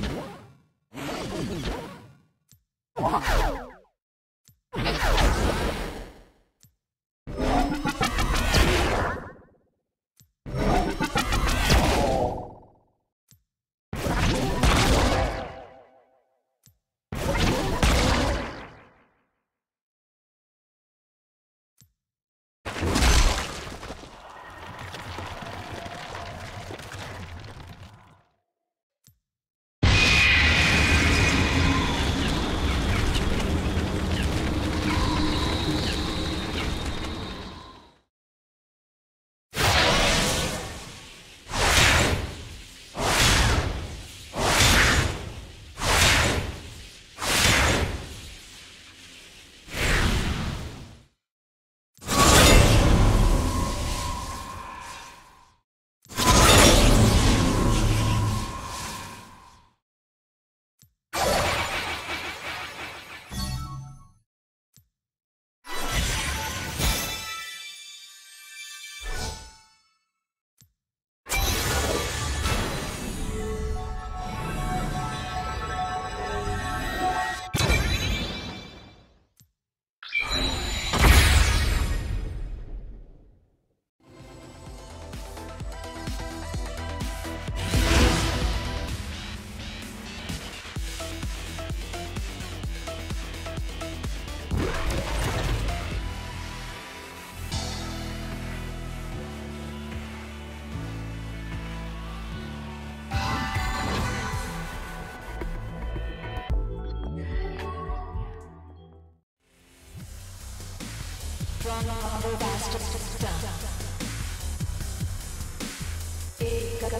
Oh, my God. Strong combo faster done. It got